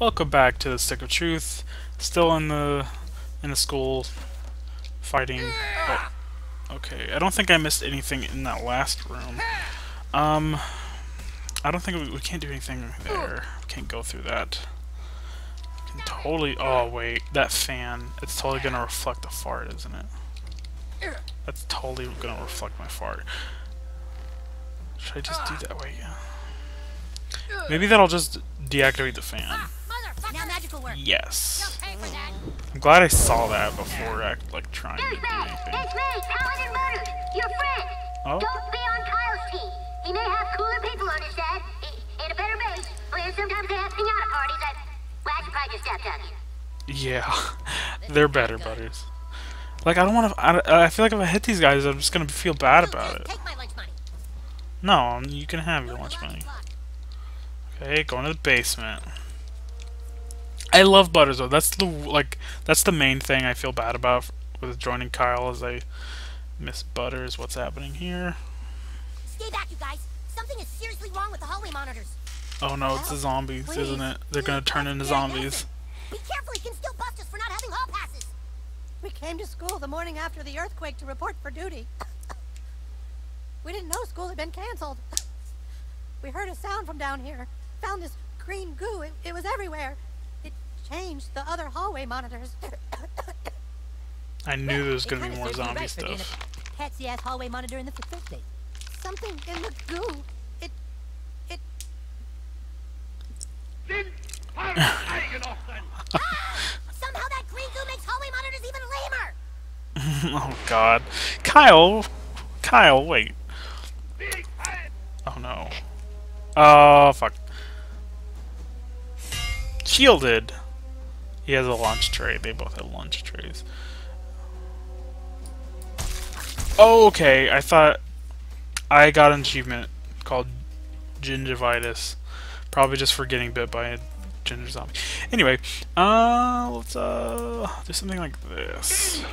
Welcome back to the Stick of Truth. Still in the in the school fighting. Oh, okay, I don't think I missed anything in that last room. Um, I don't think we, we can't do anything there. We can't go through that. We can totally. Oh wait, that fan. It's totally gonna reflect the fart, isn't it? That's totally gonna reflect my fart. Should I just do that way? Yeah. Maybe that'll just deactivate the fan. Now magical work. Yes. Pay for that. I'm glad I saw that before act like trying to do anything. It's me, Paladin Butters, your friend. Oh? Don't be on Kyle's team. He may have cooler people on his side and a better base, but sometimes they have pinata parties that... Well, I should probably just stop talking. Yeah, they're better buddies. Like I don't want to. I, I feel like if I hit these guys, I'm just gonna feel bad about it. Take my lunch money. No, you can have your lunch money. Okay, going to the basement. I love Butters though. That's the like. That's the main thing I feel bad about with joining Kyle. Is I miss Butters. What's happening here? Stay back, you guys. Something is seriously wrong with the hallway monitors. Oh no, it's the zombies, isn't it? They're gonna turn into zombies. Be careful, he can still bust us for not having hall passes. We came to school the morning after the earthquake to report for duty. we didn't know school had been canceled. we heard a sound from down here. Found this green goo. It, it was everywhere. Changed the other hallway monitors. I knew there was gonna be more zombie right stuff. Patsy ass hallway monitor in the facility. Something in the goo. It. It. Ah! Somehow that green goo makes hallway monitors even lamer. oh god. Kyle! Kyle, wait. Oh no. Oh, fuck. Shielded! He has a lunch tray. They both have lunch trays. Oh, okay. I thought I got an achievement called Gingivitis. Probably just for getting bit by a ginger zombie. Anyway, uh, let's uh do something like this.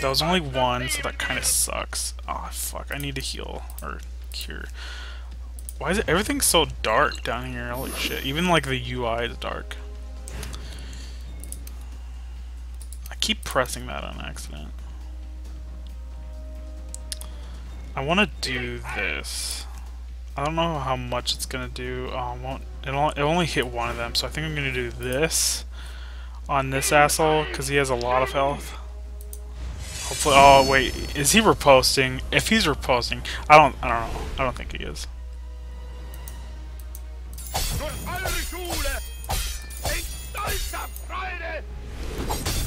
That was only one, so that kind of sucks. Oh fuck! I need to heal or cure. Why is it everything so dark down here? Holy shit! Even like the UI is dark. I keep pressing that on accident. I want to do this. I don't know how much it's gonna do. Oh, it won't. It only, it only hit one of them, so I think I'm gonna do this on this asshole because he has a lot of health. Hopefully. Oh wait, is he reposting? If he's reposting, I don't. I don't know. I don't think he is.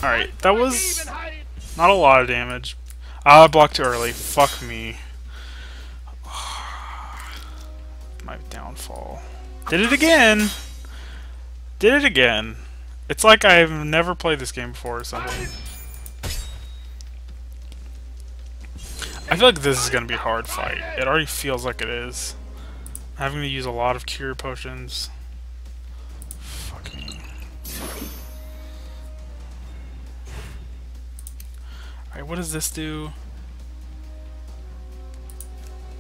All right, that was not a lot of damage. Ah, I blocked too early. Fuck me. My downfall. Did it again. Did it again. It's like I've never played this game before or something. I feel like this is gonna be a hard fight. It already feels like it is. I'm having to use a lot of cure potions. What does this do?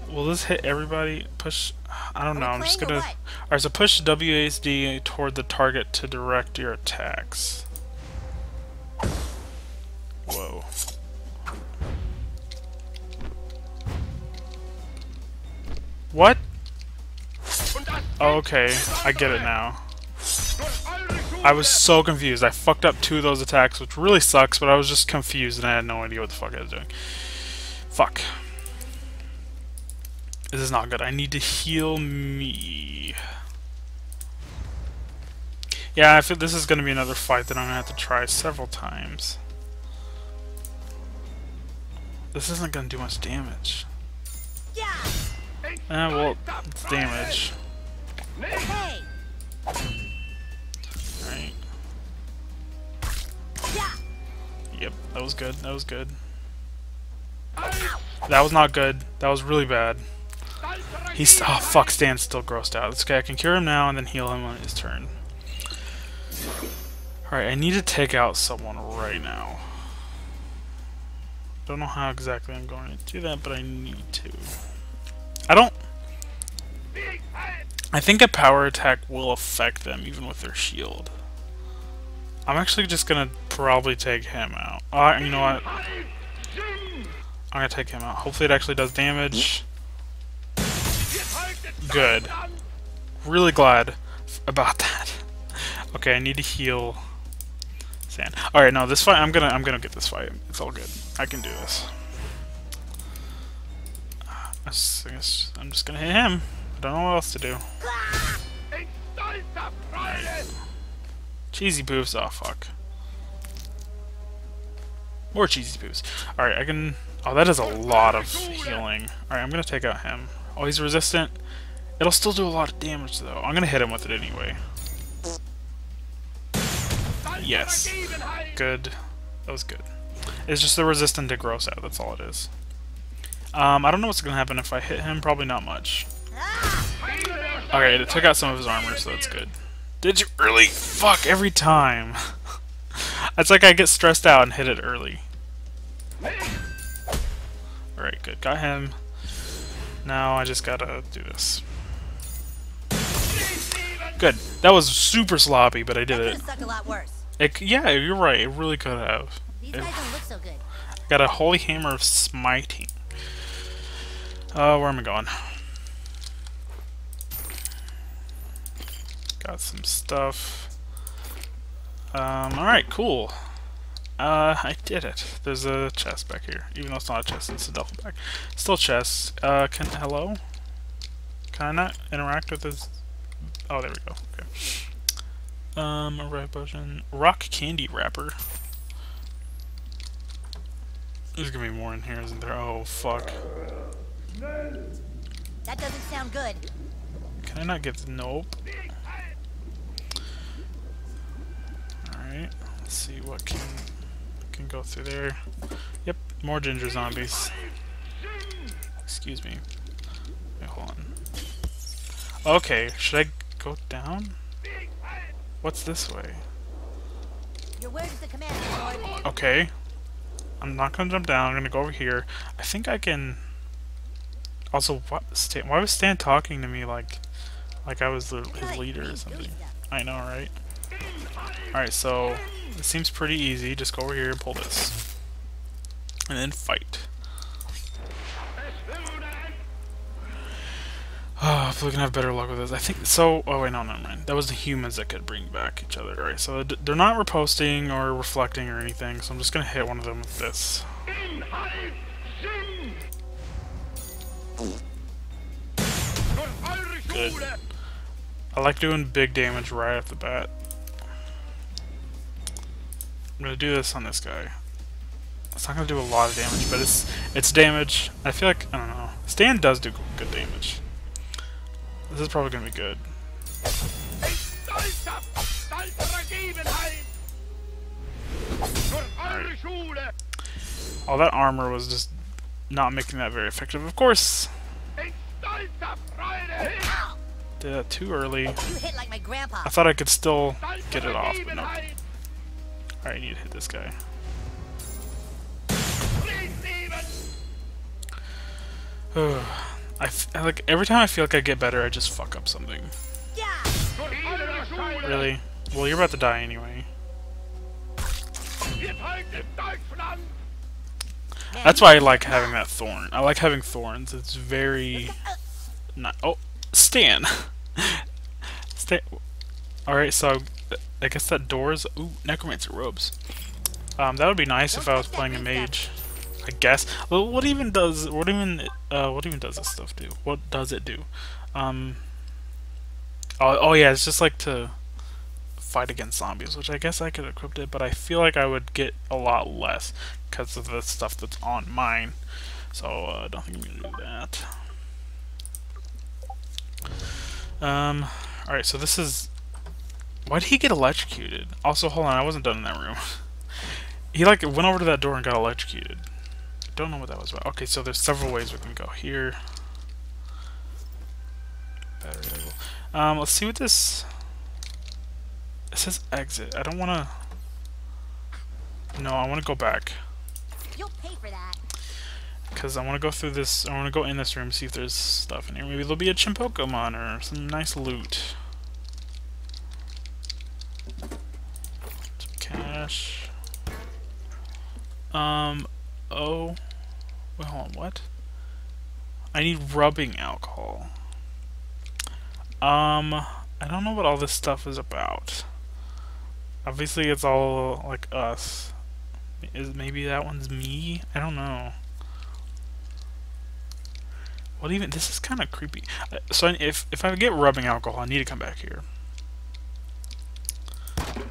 Will this hit everybody? Push. I don't know. I'm just gonna. Alright, so push WASD toward the target to direct your attacks. Whoa. What? Oh, okay, I get it now. I was so confused. I fucked up two of those attacks, which really sucks, but I was just confused and I had no idea what the fuck I was doing. Fuck. This is not good. I need to heal me. Yeah, I feel this is going to be another fight that I'm going to have to try several times. This isn't going to do much damage. Yeah. Eh, well, it's damage. Hey. Was good. That was good. That was not good. That was really bad. He's oh fuck, Stan's still grossed out. It's okay, I can cure him now and then heal him on his turn. Alright, I need to take out someone right now. Don't know how exactly I'm going to do that, but I need to. I don't I think a power attack will affect them even with their shield. I'm actually just gonna probably take him out. Uh, you know what? I'm gonna take him out. Hopefully it actually does damage. Good. Really glad about that. Okay, I need to heal Stan. Alright, no, this fight I'm gonna I'm gonna get this fight. It's all good. I can do this. I guess I'm just gonna hit him. I don't know what else to do. Cheesy poofs. Oh, fuck. More cheesy poofs. Alright, I can... Oh, that is a lot of healing. Alright, I'm gonna take out him. Oh, he's resistant. It'll still do a lot of damage, though. I'm gonna hit him with it anyway. Yes. Good. That was good. It's just the resistant to gross out, that's all it is. Um, I don't know what's gonna happen if I hit him. Probably not much. Okay, it took out some of his armor, so that's good. Did you really? Fuck, every time. it's like I get stressed out and hit it early. Alright, good. Got him. Now I just gotta do this. Good. That was super sloppy, but I did it. Suck a lot worse. it yeah, you're right. It really could have. These It- guys don't look so. Got a holy hammer of smiting. Uh, where am I going? Got some stuff. Um, alright, cool. Uh, I did it. There's a chest back here. Even though it's not a chest, it's a duffel bag. Still chest. Uh, can, hello? Can I not interact with this? Oh, there we go. Okay. Um, a red potion. Rock candy wrapper. There's gonna be more in here, isn't there? Oh, fuck. That doesn't sound good. Can I not get... Nope. Alright, let's see what can can go through there. Yep, more ginger zombies. Excuse me. Wait, hold on. Okay, should I go down? What's this way? Your word is the command, Okay. I'm not gonna jump down. I'm gonna go over here. I think I can. Also, what? Stan, why was Stan talking to me like, like I was the, his leader or something? I know, right? All right, so it seems pretty easy. Just go over here and pull this, and then fight. Ah, oh, hopefully we can have better luck with this. I think so. Oh wait, no, never mind. That was the humans that could bring back each other. All right, so they're not reposting or reflecting or anything. So I'm just gonna hit one of them with this. Good. I like doing big damage right off the bat. I'm gonna do this on this guy. It's not gonna do a lot of damage, but it's it's damage. I feel like I don't know. Stan does do good damage. This is probably gonna be good. All that armor was just not making that very effective. Of course, did that too early. You hit like my grandpa. I thought I could still get it off, but no. Alright, I need to hit this guy. I, like every time I feel like I get better, I just fuck up something. Really? Well, you're about to die anyway. That's why I like having that thorn. I like having thorns. It's very not. Oh, Stan. Stan. All right, so I guess that door's ooh necromancer robes. Um, that would be nice if I was playing a mage. I guess. Well, what even does what even uh what even does this stuff do? What does it do? Um. Oh, oh yeah, it's just like to fight against zombies, which I guess I could equip it, but I feel like I would get a lot less because of the stuff that's on mine. So uh, I don't think I'm gonna do that. Um. All right, so this is. Why did he get electrocuted? Also, hold on, I wasn't done in that room. he like went over to that door and got electrocuted. Don't know what that was about. Okay, so there's several ways we can go here. Battery level. Um, let's see what this. It says exit. I don't want to. No, I want to go back. You'll pay for that. Because I want to go through this, I want to go in this room, see if there's stuff in here. Maybe there'll be a Chinpokomon or some nice loot. Some Um, oh. Wait, hold on, what? I need rubbing alcohol. Um, I don't know what all this stuff is about. Obviously, it's all like us. Is maybe that one's me? I don't know. What even? This is kind of creepy. Uh, So if if I get rubbing alcohol, I need to come back here.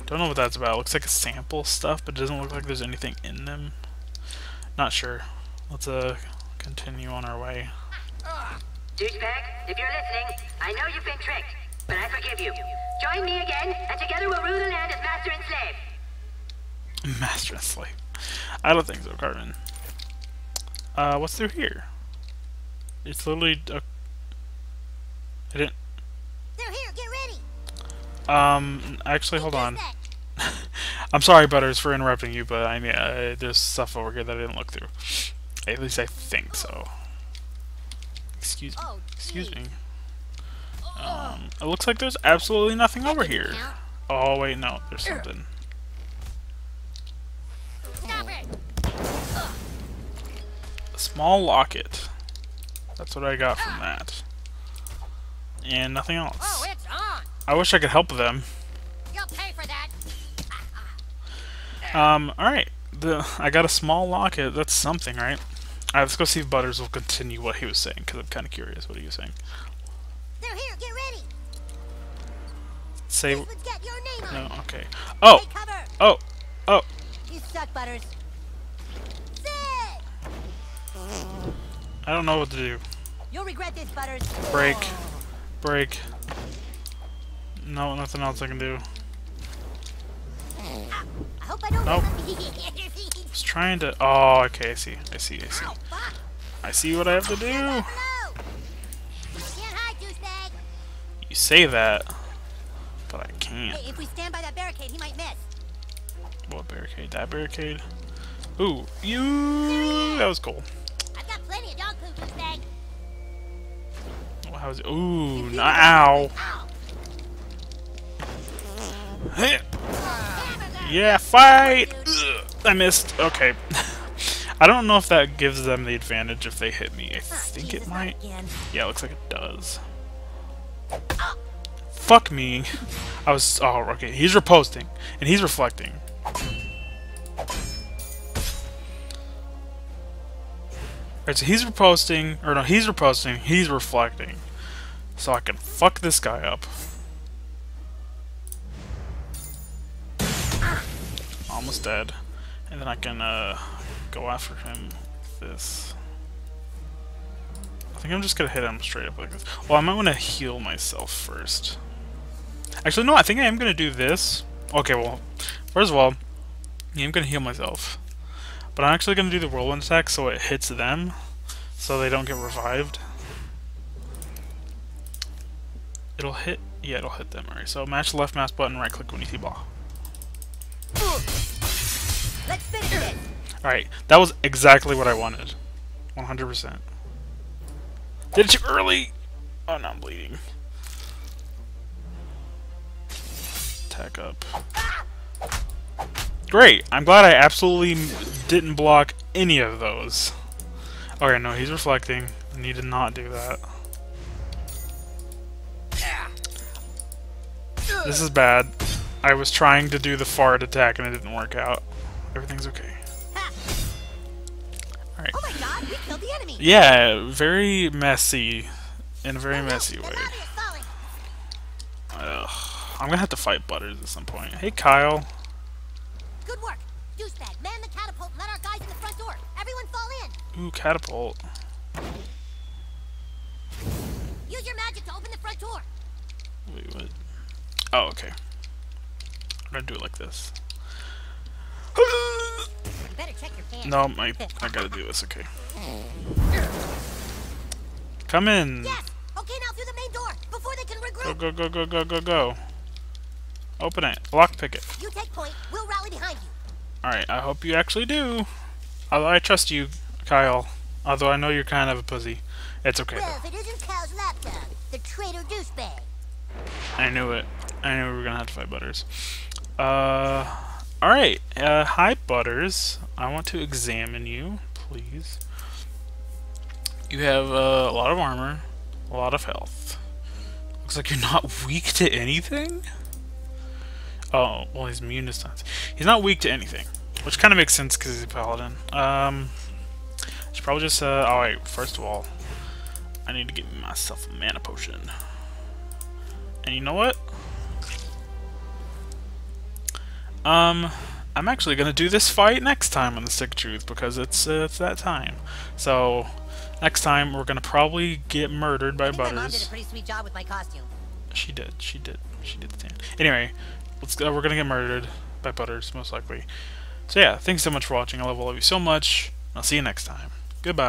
Don't know what that's about. looks like a sample stuff, but it doesn't look like there's anything in them. Not sure. Let's uh continue on our way. Douchebag, if you're listening, I know you've been tricked, but I forgive you. Join me again, and together we'll rule the land as master and slave. Master and slave. I don't think so, Cartman. Uh, what's through here? It's literally. A... I didn't. They're here. Get ready. Um, actually, hold on. I'm sorry, Butters, for interrupting you, but I mean, uh, there's stuff over here that I didn't look through. At least I think so. Excuse me. Oh, Excuse me. Um, it looks like there's absolutely nothing over here. Oh wait, no, there's something. A small locket. That's what I got from that. And nothing else. I wish I could help them. You'll pay for that. Um, alright. The I got a small locket. That's something, right? Alright, let's go see if Butters will continue what he was saying, because I'm kind of curious what he was saying. They're here. Get ready. Say... This your name on No, okay. Oh! Oh! Oh! You suck, Butters. I don't know what to do. You'll regret this, Butters. Break. Break. No, nothing else I can do. I hope I don't. Nope. Ow, was trying to... Oh, okay, I see. I see, I see. I see what I have to do. Below. Can't hide, douchebag. You say that, but I can't. Hey, if we stand by that barricade, he might miss. What barricade? That barricade? Ooh, you... That was cool. I've got plenty of dog poop. Well, How's it? Ooh, ow. Ow. Yeah, fight! Ugh, I missed. Okay. I don't know if that gives them the advantage if they hit me. I think it might. Yeah, it looks like it does. Fuck me. I was. Oh, okay. He's reposting, and he's reflecting. Alright, so he's reposting, or no, he's reposting, he's reflecting. So I can fuck this guy up. Almost dead. And then I can, uh, go after him with this. I think I'm just gonna hit him straight up like this. Well, I might want to heal myself first. Actually, no, I think I am gonna do this. Okay, well, first of all, yeah, I'm gonna heal myself. But I'm actually gonna do the whirlwind attack so it hits them, so they don't get revived. It'll hit, yeah, it'll hit them. Alright, so match left mouse button, right click when you see ball. Let's finish this. Alright, that was exactly what I wanted. 100%. Did it too early! Oh, no, I'm bleeding. Attack up. Great! I'm glad I absolutely didn't block any of those. Okay, no, he's reflecting. I need to not do that. This is bad. I was trying to do the fart attack and it didn't work out. Everything's okay. Alright. Oh my god, we killed the enemy. Yeah, very messy. In a very Oh, messy way. lobby is falling. Ugh. I'm gonna have to fight Butters at some point. Hey, Kyle. Good work. Douchebag, man the catapult let our guys in the front door. Everyone fall in. Ooh, catapult. Use your magic to open the front door. Wait, what? Oh, okay. I'm gonna do it like this. You better check your pants. no, I, I gotta do this, okay. Come in. Yes. Okay, now through the main door before they can regroup. go, go, go, go, go, go. go. Open it. Lockpick it. You take point. We'll rally behind you. Alright, I hope you actually do. I, I trust you, Kyle. Although I know you're kind of a pussy. It's okay. Well, if it isn't Kyle's laptop, the traitor douchebag. I knew it. I knew we were gonna have to fight Butters. Uh, alright. Uh, hi, Butters. I want to examine you, please. You have uh, a lot of armor, a lot of health. Looks like you're not weak to anything? Oh, well, he's immune to stunts. He's not weak to anything, which kind of makes sense because he's a paladin. Um, should probably just, uh, alright, first of all, I need to give myself a mana potion. And you know what? Um, I'm actually gonna do this fight next time on the Sick Truth because it's uh, it's that time. So next time we're gonna probably get murdered by think my mom did a Butters. pretty sweet job with my costume. She did. She did. She did the tan. Anyway, let's go. We're gonna get murdered by Butters most likely. So yeah, thanks so much for watching. I love all of you so much. I'll see you next time. Goodbye.